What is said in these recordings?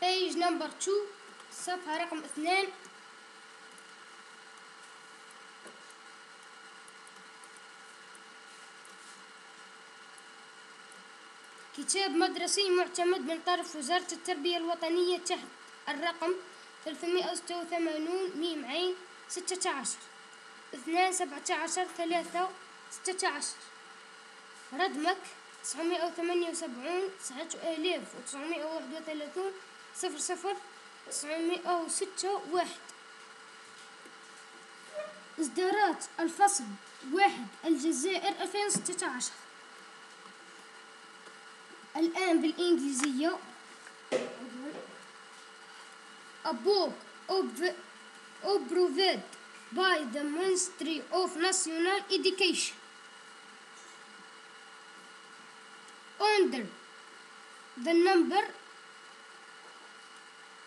page نمبر 2 الصفحة رقم اثنان كتاب مدرسي معتمد من طرف وزارة التربية الوطنية تحت الرقم 386 ميم عين 16 2 17 3 16 ردمك 978 9931 صفر صفر تسعمائة وستة واحد إصدارات الفصل واحد الجزائر ألفين وستة عشر. الآن بالإنجليزية. A book approved by the Ministry of National Education. The number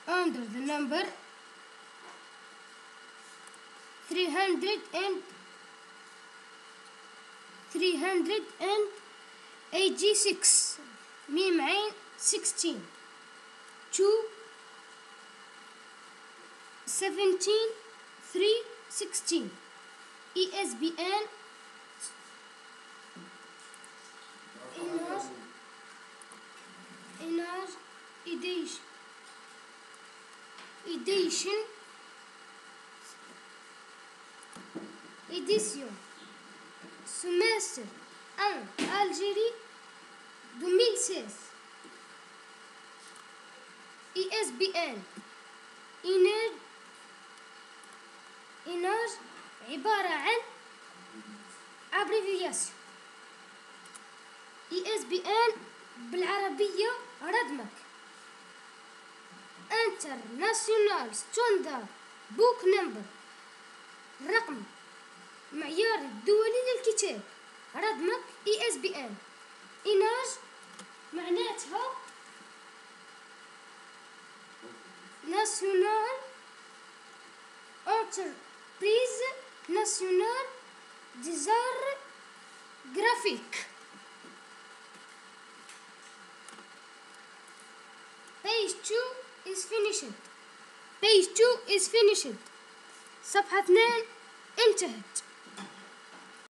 under the number 300 and 386 ميم عين 16 2 17 3 16 ESBN Inar Inar Edition Edition. Édition Semestre 1 Algérie 2016 ISBN إناج إناج عبارة عن abbreviation ISBN بالعربية ردمك International Standard Book Number رقم معيار الدولي للكتاب. ردمك ISBN إناج معناتها national انتربريز ناسيونال ديزار جرافيك page 2 is finished page 2 is finished صفحة 2 انتهت